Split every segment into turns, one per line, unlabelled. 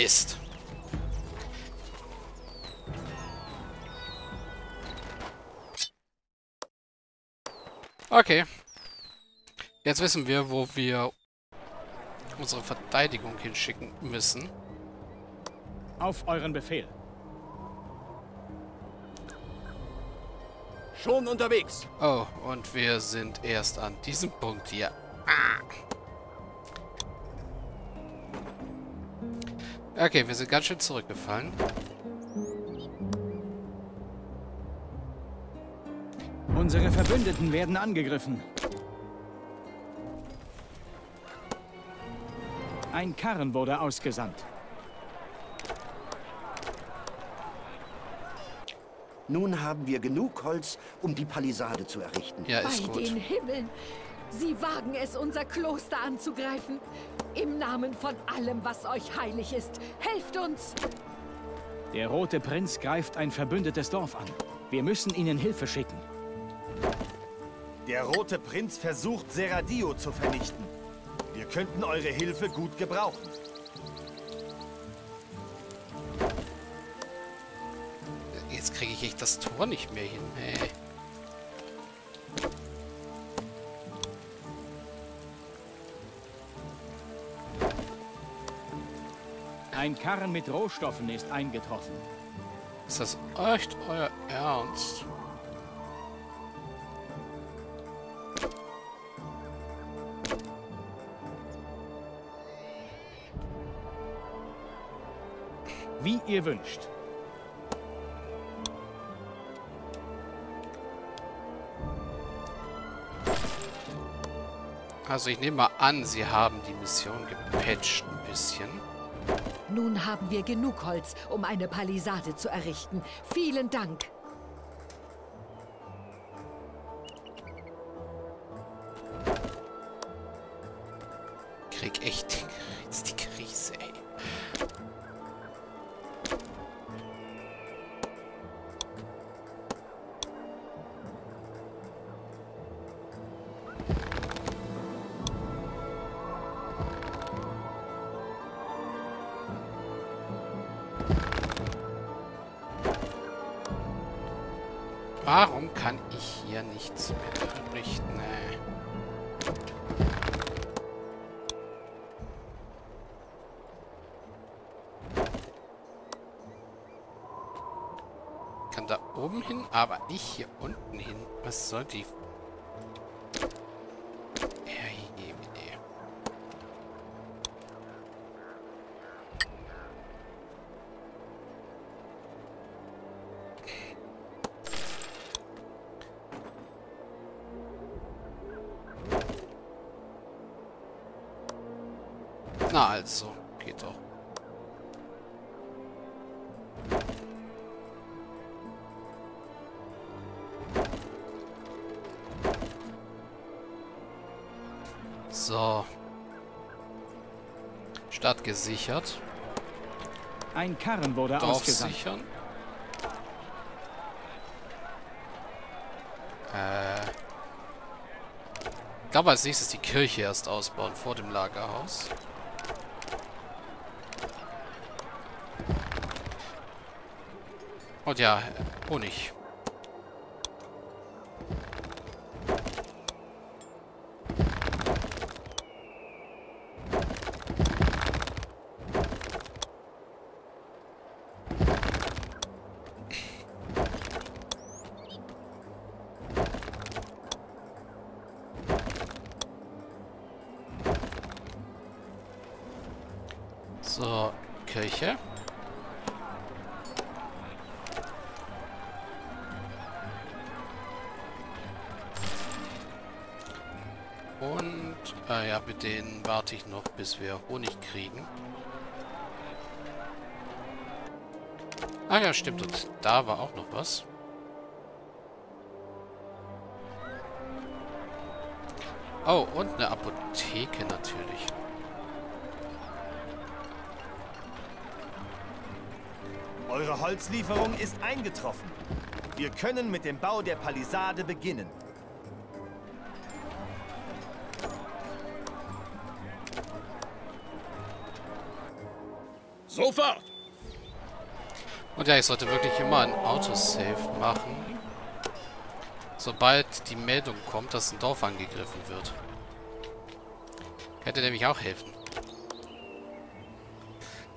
Mist. Okay. Jetzt wissen wir, wo wir unsere Verteidigung hinschicken müssen.
Auf euren Befehl.
Schon unterwegs.
Oh, und wir sind erst an diesem Punkt hier. Ah. Okay, wir sind ganz schön zurückgefallen.
Unsere Verbündeten werden angegriffen. Ein Karren wurde ausgesandt.
Nun haben wir genug Holz, um die Palisade zu errichten.
Ja, ist
Bei
gut.
den Himmeln! Sie wagen es, unser Kloster anzugreifen. Im Namen von allem, was euch heilig ist, helft uns!
Der Rote Prinz greift ein verbündetes Dorf an. Wir müssen ihnen Hilfe schicken.
Der Rote Prinz versucht, Seradio zu vernichten. Wir könnten eure Hilfe gut gebrauchen.
Jetzt kriege ich echt das Tor nicht mehr hin. Hey.
Ein Karren mit Rohstoffen ist eingetroffen.
Ist das echt euer Ernst?
Wie ihr wünscht.
Also ich nehme mal an, sie haben die Mission gepatcht ein bisschen.
Nun haben wir genug Holz, um eine Palisade zu errichten. Vielen Dank.
Krieg echt jetzt die Krise, ey. Oben hin, aber nicht hier unten hin. Was soll die... Na also, geht doch. Stadt gesichert.
Ein Karren wurde
Dorf
ausgesandt.
sichern. Äh. Ich glaube als nächstes die Kirche erst ausbauen vor dem Lagerhaus. Und ja, Honig. So, Kirche. Und, äh, ja, mit denen warte ich noch, bis wir Honig kriegen. Ah ja, stimmt. Und da war auch noch was. Oh, und eine Apotheke natürlich.
Eure Holzlieferung ist eingetroffen. Wir können mit dem Bau der Palisade beginnen.
Sofort!
Und ja, ich sollte wirklich immer ein Autosave machen. Sobald die Meldung kommt, dass ein Dorf angegriffen wird. Könnte nämlich auch helfen.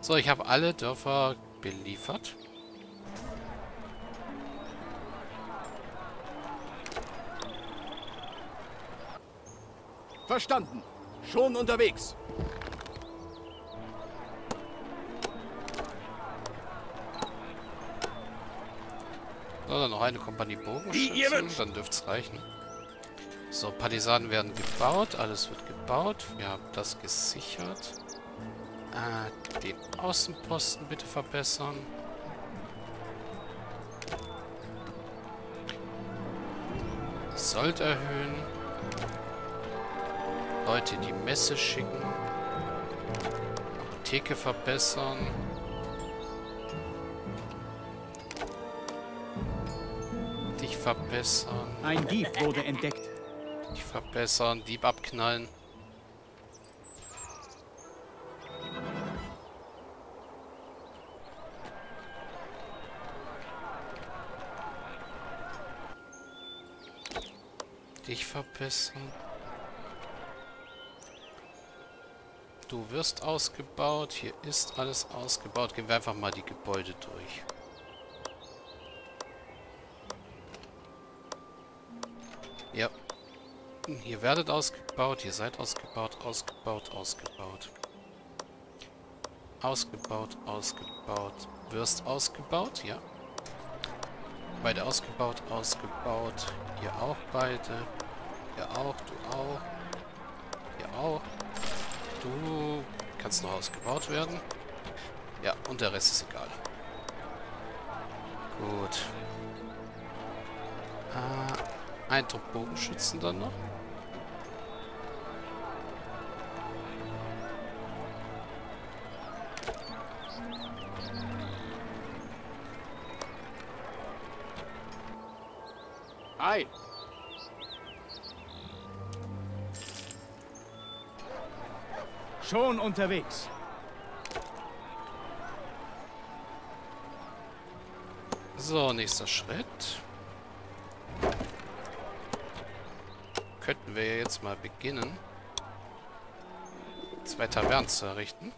So, ich habe alle Dörfer beliefert.
Verstanden. Schon unterwegs.
So, dann noch eine Kompanie Bogenschützen. Dann dürfte es reichen. So, Palisaden werden gebaut. Alles wird gebaut. Wir haben das gesichert. Äh, den Außenposten bitte verbessern. Sold erhöhen. Leute in die Messe schicken. Apotheke verbessern. Dich verbessern.
Ein Dieb wurde entdeckt.
Dich verbessern. Dieb abknallen. Dich verbessern. Du wirst ausgebaut. Hier ist alles ausgebaut. Gehen wir einfach mal die Gebäude durch. Ja. Hier werdet ausgebaut. Ihr seid ausgebaut, ausgebaut, ausgebaut. Ausgebaut, ausgebaut. Wirst ausgebaut, ja. Beide ausgebaut, ausgebaut. Ihr auch beide. Ihr auch, du auch. Ihr auch. Du kannst noch ausgebaut werden. Ja, und der Rest ist egal. Gut. Äh, ein Trupp Bogenschützen dann noch.
Ei.
Schon unterwegs.
So, nächster Schritt. Könnten wir jetzt mal beginnen, zwei Tavernen zu errichten.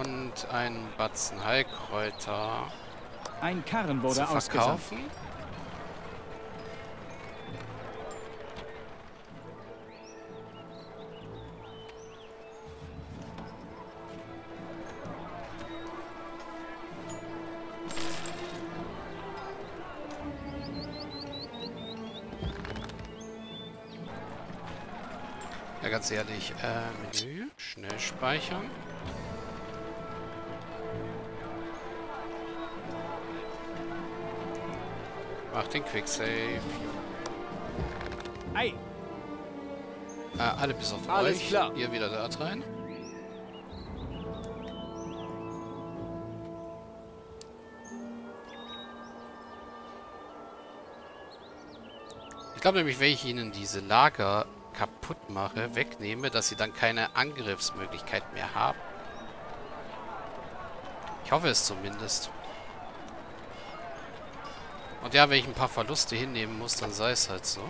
Und einen Batzen Heilkräuter
Ein Karren wurde
verkaufen. Ja, ganz ehrlich, äh, Menü, schnell speichern. Mach den Quicksave.
Ei,
Äh, alle bis auf
Alles
euch.
klar.
Ihr wieder da rein. Ich glaube nämlich, wenn ich ihnen diese Lager kaputt mache, wegnehme, dass sie dann keine Angriffsmöglichkeit mehr haben. Ich hoffe es zumindest. Und ja, wenn ich ein paar Verluste hinnehmen muss, dann sei es halt so.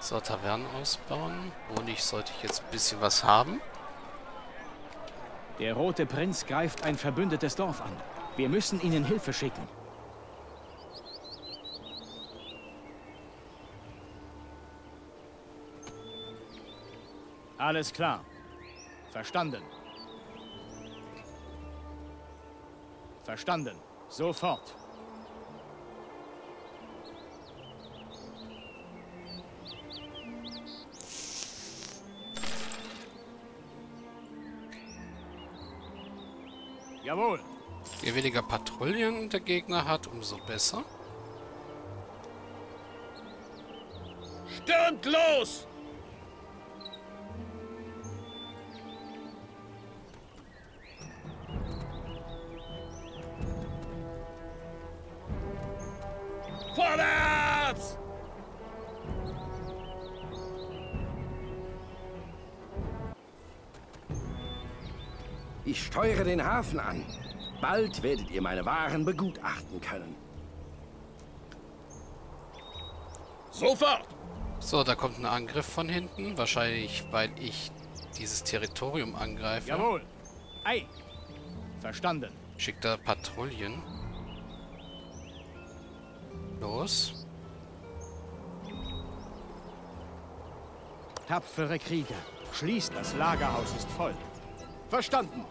So, Tavernen ausbauen. Honig sollte ich jetzt ein bisschen was haben.
der Rote Prinz greift ein verbündetes Dorf an. Wir müssen ihnen Hilfe schicken. Alles klar. Verstanden. Verstanden. Sofort. Jawohl.
Je weniger Patrouillen der Gegner hat, umso besser.
Stürmt los!
Ich steuere den Hafen an. Bald werdet ihr meine Waren begutachten können.
Sofort!
So, da kommt ein Angriff von hinten. Wahrscheinlich, weil ich dieses Territorium angreife.
Jawohl. Ei. Verstanden.
Schickt er Patrouillen. Los.
Tapfere Krieger. Schließt, das Lagerhaus ist voll.
Verstanden!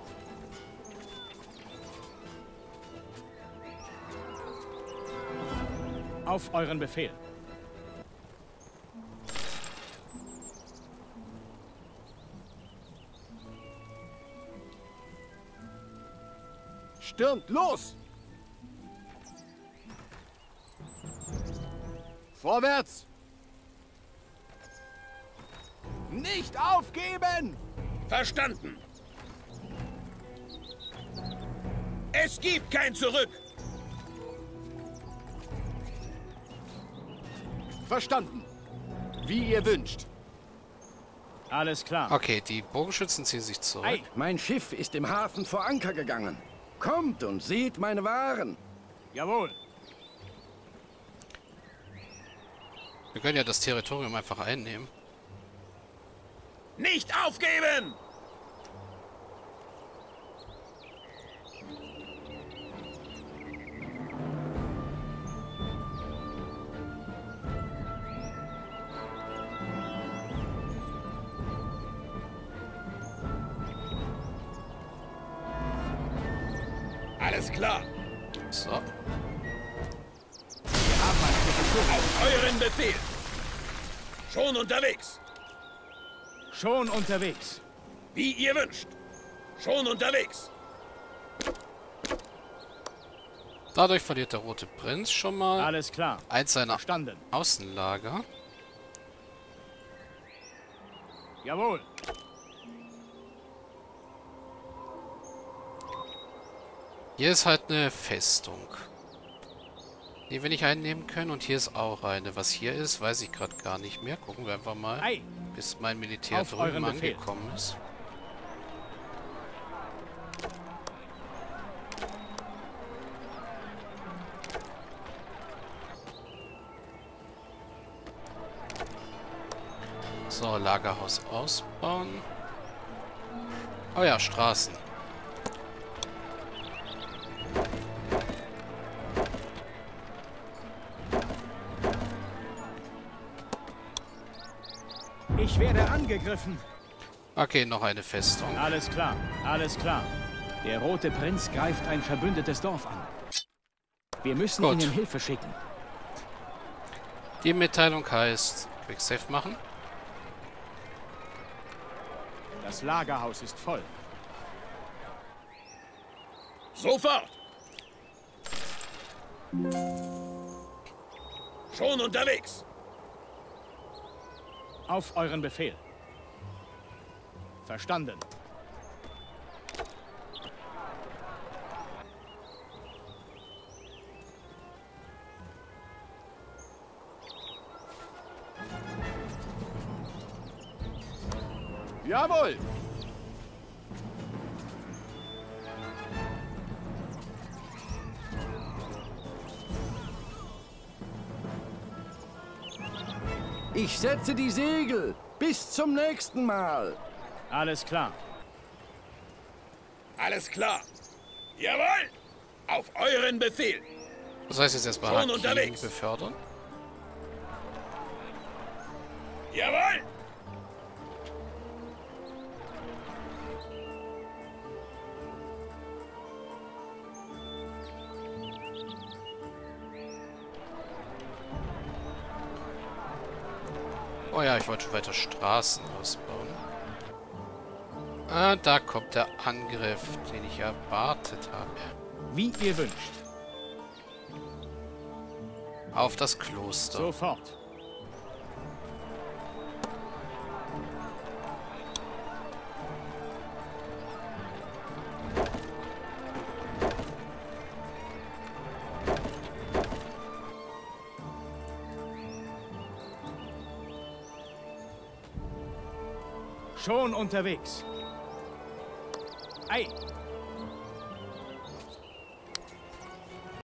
Auf euren Befehl.
Stürmt los! Vorwärts! Nicht aufgeben!
Verstanden. Es gibt kein Zurück.
Verstanden. Wie ihr wünscht.
Alles klar.
Okay, die Bogenschützen ziehen sich zurück.
Ei.
Mein Schiff ist im Hafen vor Anker gegangen. Kommt und seht meine Waren.
Jawohl.
Wir können ja das Territorium einfach einnehmen.
Nicht aufgeben! Alles klar.
So.
Auf euren Befehl. Schon unterwegs.
Schon unterwegs.
Wie ihr wünscht. Schon unterwegs.
Dadurch verliert der Rote Prinz schon mal
Alles klar.
eins seiner
Verstanden.
Außenlager.
Jawohl.
Hier ist halt eine Festung. Die wir nicht einnehmen können. Und hier ist auch eine. Was hier ist, weiß ich gerade gar nicht mehr. Gucken wir einfach mal, bis mein Militär
Auf
drüben angekommen ist. So, Lagerhaus ausbauen. Oh ja, Straßen.
Ich werde angegriffen.
Okay, noch eine Festung.
Alles klar. Alles klar. Der Rote Prinz greift ein verbündetes Dorf an. Wir müssen
Gut.
ihnen Hilfe schicken.
Die Mitteilung heißt Quick Save machen.
Das Lagerhaus ist voll.
Sofort. Schon unterwegs.
Auf euren Befehl. Verstanden.
Jawohl!
Setze die Segel. Bis zum nächsten Mal.
Alles klar.
Alles klar. Jawohl. Auf euren Befehl.
Das heißt jetzt erstmal Hakim
unterwegs.
befördern.
Jawohl.
Ja, ich wollte schon weiter Straßen ausbauen. Ah, da kommt der Angriff, den ich erwartet habe.
Wie ihr wünscht.
Auf das Kloster.
Sofort. Unterwegs. Ei!